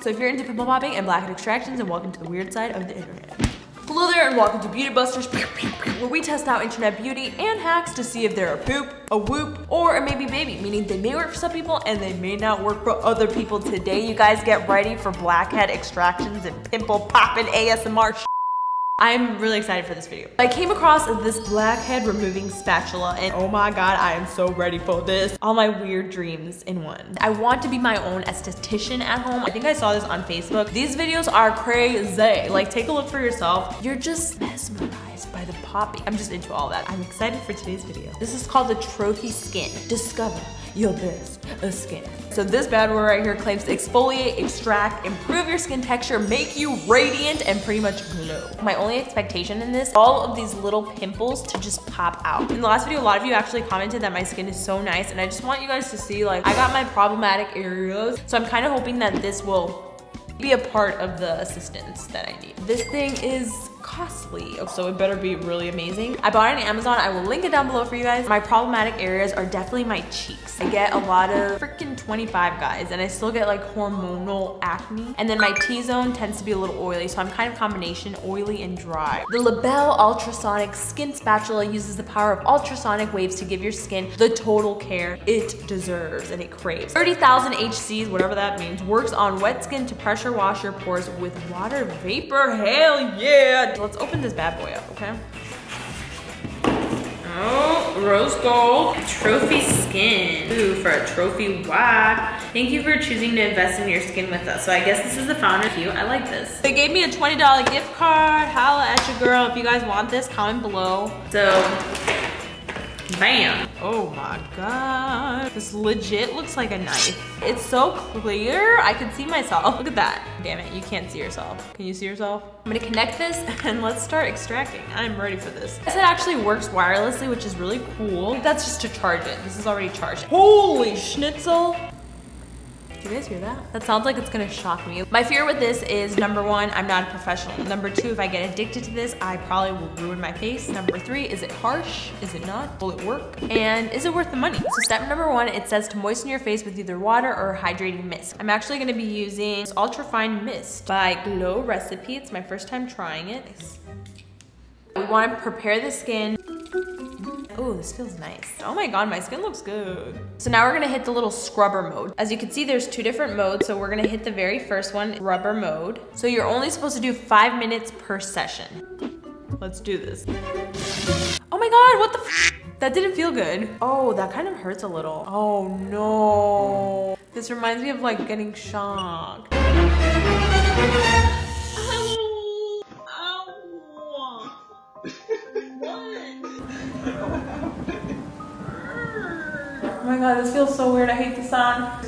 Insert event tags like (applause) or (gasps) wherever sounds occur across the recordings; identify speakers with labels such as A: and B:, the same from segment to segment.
A: So if you're into pimple popping and blackhead extractions, then welcome to the weird side of the internet. Hello there and welcome to Beauty Busters, where we test out internet beauty and hacks to see if they're a poop, a whoop, or a maybe baby, meaning they may work for some people and they may not work for other people. Today, you guys get ready for blackhead extractions and pimple popping ASMR I'm really excited for this video. I came across this blackhead removing spatula and oh my god, I am so ready for this. All my weird dreams in one. I want to be my own esthetician at home. I think I saw this on Facebook. These videos are crazy. Like take a look for yourself. You're just mesmerized by the poppy. I'm just into all that. I'm excited for today's video. This is called the Trophy Skin. Discover your best a skin. So this bad boy right here claims to exfoliate, extract, improve your skin texture, make you radiant, and pretty much glow. My only expectation in this, all of these little pimples to just pop out. In the last video, a lot of you actually commented that my skin is so nice, and I just want you guys to see, like, I got my problematic areas, so I'm kind of hoping that this will be a part of the assistance that I need. This thing is costly, so it better be really amazing. I bought it on Amazon. I will link it down below for you guys. My problematic areas are definitely my cheeks. I get a lot of freaking 25 guys and I still get like hormonal acne. And then my T-zone tends to be a little oily, so I'm kind of combination oily and dry. The LaBelle Ultrasonic Skin Spatula uses the power of ultrasonic waves to give your skin the total care it deserves and it craves. 30,000 HCs, whatever that means, works on wet skin to pressure wash your pores with water vapor. Hell yeah! Let's open this bad boy up, okay? Oh, rose gold, trophy skin. Ooh, for a trophy whack. Thank you for choosing to invest in your skin with us. So I guess this is the founder cute. I like this. They gave me a $20 gift card. Holla at your girl. If you guys want this, comment below. So Bam. Oh my God. This legit looks like a knife. It's so clear. I can see myself. (laughs) Look at that. Damn it, you can't see yourself. Can you see yourself? I'm gonna connect this (laughs) and let's start extracting. I'm ready for this. This actually works wirelessly, which is really cool. That's just to charge it. This is already charged. Holy schnitzel. You guys hear that? That sounds like it's gonna shock me. My fear with this is number one, I'm not a professional. Number two, if I get addicted to this, I probably will ruin my face. Number three, is it harsh? Is it not? Will it work? And is it worth the money? So step number one, it says to moisten your face with either water or hydrating mist. I'm actually gonna be using this ultra fine mist by Glow Recipe. It's my first time trying it. We wanna prepare the skin Oh, this feels nice. Oh my God, my skin looks good. So now we're gonna hit the little scrubber mode. As you can see, there's two different modes. So we're gonna hit the very first one, rubber mode. So you're only supposed to do five minutes per session. Let's do this. Oh my God, what the That didn't feel good. Oh, that kind of hurts a little. Oh no. This reminds me of like getting shocked. My god, this feels so weird. I hate the sound.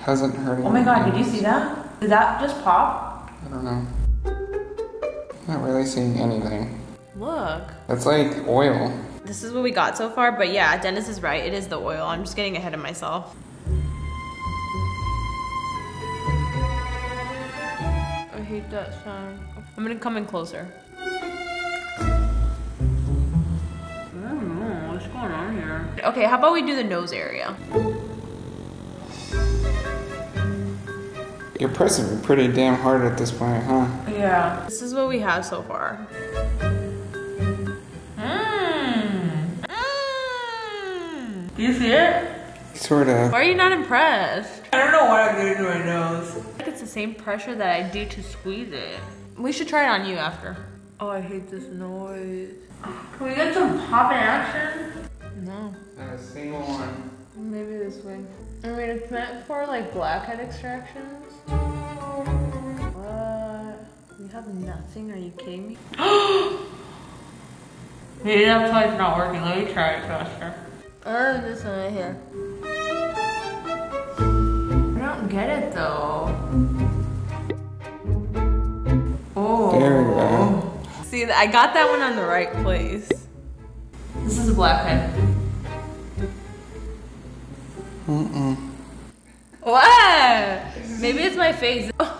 B: Hasn't hurt
A: Oh my god, did you see that? Did that just pop?
B: I don't know. I'm Not really seeing anything.
A: Look.
B: That's like oil.
A: This is what we got so far, but yeah, Dennis is right. It is the oil. I'm just getting ahead of myself. I hate that sound. I'm gonna come in closer. On? Okay, how about we do the nose area?
B: You're pressing pretty damn hard at this point, huh?
A: Yeah. This is what we have so far. Mmm. Mmm. You see it?
B: Sort of.
A: Why are you not impressed? I don't know what I'm doing to my nose. I think it's the same pressure that I do to squeeze it. We should try it on you after. Oh, I hate this noise. Can we get some popping action? No.
B: Not a single one.
A: Maybe this way. I mean, it's meant for like blackhead extractions. What? You have nothing? Are you kidding me? (gasps) Maybe that's why it's not working. Let me try it faster. Oh, this one right here. I don't get it though. Oh.
B: There we go.
A: See, I got that one on the right place. This is a blackhead. Mm-mm. What? Maybe it's my face. Oh.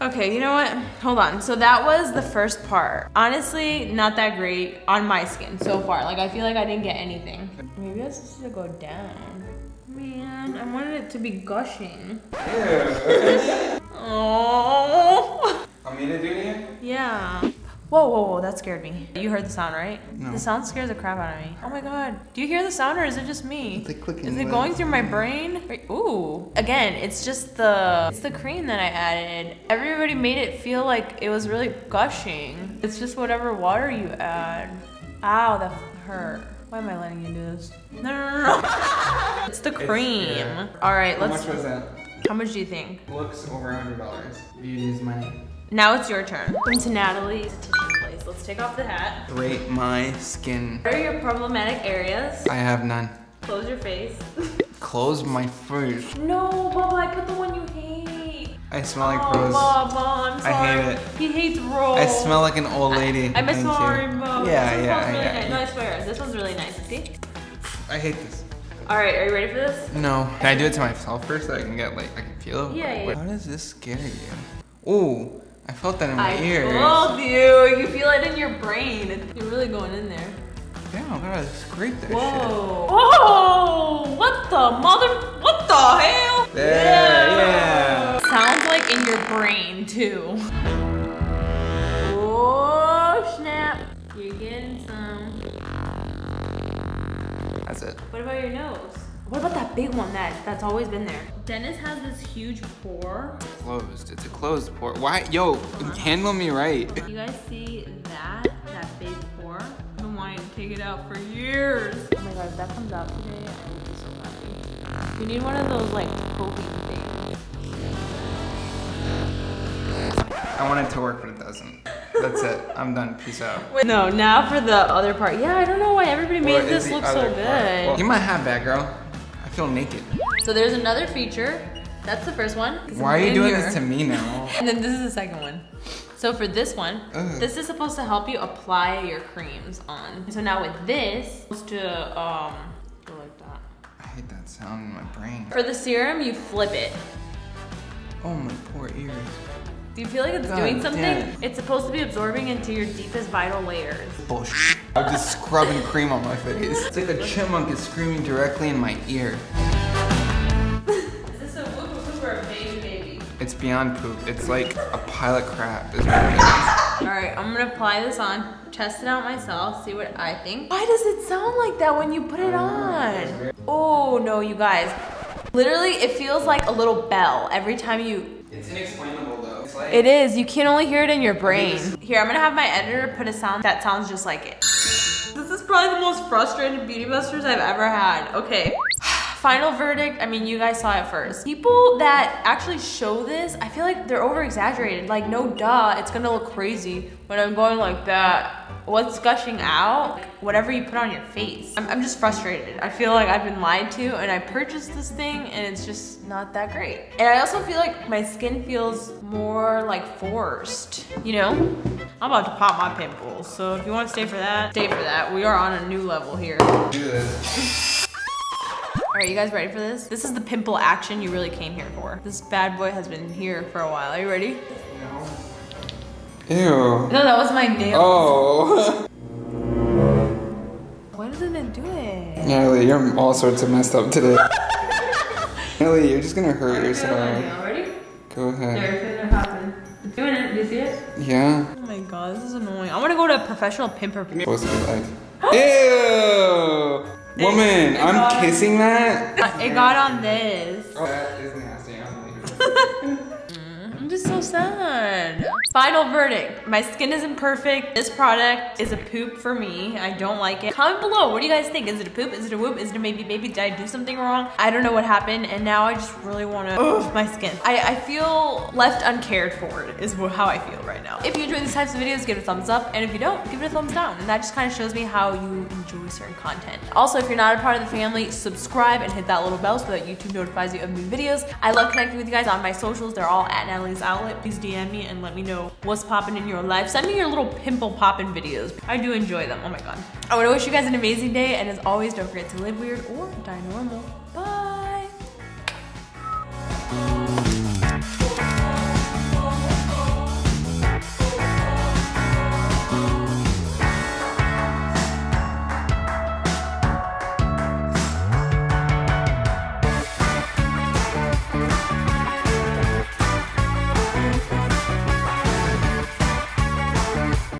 A: Okay, you know what? Hold on. So that was the first part. Honestly, not that great on my skin so far. Like, I feel like I didn't get anything. Maybe I supposed to go down. Man, I wanted it to be gushing. Yeah. oh. I'm eating it, Yeah that scared me. You heard the sound, right?
B: No.
A: The sound scares the crap out of me. Oh my god. Do you hear the sound or is it just me?
B: The clicking
A: Is it
B: lips.
A: going through my brain? Wait, ooh. Again, it's just the it's the cream that I added. Everybody made it feel like it was really gushing. It's just whatever water you add. Ow, that hurt. Why am I letting you do this? No, no, no, no. (laughs) it's the cream.
B: yeah.
A: All right,
B: How
A: let's.
B: much was that?
A: How much do you think?
B: Looks over a hundred dollars. Beauty is money.
A: Now it's your turn. Welcome to Natalie's Titian Place. Let's take off the hat.
B: Rate my skin.
A: What are your problematic areas?
B: I have none.
A: Close your face.
B: Close my face.
A: No, Bubba, I put the one you hate.
B: I smell like
A: oh,
B: rose.
A: Bubba, I'm
B: I hate it.
A: He hates rose.
B: I smell like an old lady.
A: I'm
B: Thank
A: sorry, Bubba.
B: Yeah,
A: this
B: yeah,
A: really
B: yeah.
A: Nice. No, I swear, this one's really nice. See?
B: I hate this.
A: All right, are you ready for this?
B: No. Can I do it to myself first so I can get like I can feel it?
A: Yeah, yeah, yeah.
B: How does this scare you? Ooh, I felt that in my
A: I
B: ears.
A: told you. You feel it in your brain. You're really going in there.
B: Damn, I gotta scrape that shit.
A: Whoa. Whoa! What the mother? What the hell?
B: There, yeah.
A: Sounds like in your brain too. Big one that that's always been there? Dennis has this huge pore.
B: Closed. It's a closed port. Why? Yo, handle me right.
A: You guys see that? That big pore? I've been wanting to take it out for years. Oh my god, if that comes out today, I would be so happy. You need one of those like poking things.
B: I want it to work, but it doesn't. That's it. I'm done. Peace out.
A: No, now for the other part. Yeah, I don't know why everybody made this look so good.
B: part? Well, you might have that, girl. I feel naked.
A: So there's another feature. That's the first one.
B: Why are you doing
A: here.
B: this to me now? (laughs)
A: And then this is the second one. So for this one,
B: Ugh.
A: this is supposed to help you apply your creams on. So now with this, it's supposed to um go like that.
B: I hate that sound in my brain.
A: For the serum, you flip it.
B: Oh, my poor ears.
A: Do you feel like it's
B: God
A: doing something?
B: damn.
A: It's supposed to be absorbing into your deepest vital layers.
B: Bullshit. I'm just scrubbing cream on my face. It's like a chipmunk is screaming directly in my ear.
A: Is this a whoop whoop or a baby baby?
B: It's beyond poop. It's like a pile of crap. Is what it is.
A: All right, I'm gonna apply this on, test it out myself, see what I think. Why does it sound like that when you put it on? Oh no, you guys. Literally, it feels like a little bell every time you.
B: It's inexplainable though. It's like
A: It is. You can only hear it in your brain. Here, I'm gonna have my editor put a sound that sounds just like it. This is probably the most frustrated Beauty Busters I've ever had. Okay. (sighs) Final verdict. I mean, you guys saw it first. People that actually show this, I feel like they're over exaggerated. Like, no duh, it's gonna look crazy when I'm going like that. What's gushing out? Whatever you put on your face. I'm, I'm just frustrated. I feel like I've been lied to and I purchased this thing and it's just not that great. And I also feel like my skin feels more like forced, you know? I'm about to pop my pimples, so if you want to stay for that, stay for that. We are on a new level here. All
B: do this.
A: right, you guys ready for this? This is the pimple action you really came here for. This bad boy has been here for a while. Are you ready?
B: Ew.
A: No, that was my nail.
B: Oh. (laughs)
A: Why doesn't it do it?
B: Natalie, you're all sorts of messed up today. (laughs) Natalie, you're just gonna hurt yourself.
A: Ready?
B: Go ahead.
A: It's gonna happen. It's doing it. Do you see it?
B: Yeah.
A: Oh my god, this is annoying. I want to go to a professional pimper.
B: Supposed to be like. (gasps) Ew. Woman,
A: got
B: I'm
A: it.
B: kissing that.
A: Uh, It got on this.
B: Oh, that is nasty. I don't believe it. (laughs)
A: I'm just so sad. Final verdict. My skin isn't perfect. This product is a poop for me. I don't like it. Comment below. What do you guys think? Is it a poop? Is it a whoop? Is it a maybe baby? Did I do something wrong? I don't know what happened and now I just really want to Ugh, my skin. I, I feel left uncared for is how I feel right now. If you enjoy these types of videos, give it a thumbs up. And if you don't, give it a thumbs down. And that just kind of shows me how you enjoy certain content. Also, if you're not a part of the family, subscribe and hit that little bell so that YouTube notifies you of new videos. I love connecting with you guys on my socials. They're all at Natalie's Outlet. Please DM me and let me know what's popping in your life. Send me your little pimple popping videos. I do enjoy them. Oh my god. I want to wish you guys an amazing day. And as always, don't forget to live weird or die normal. Bye.